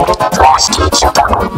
Trash to Choco.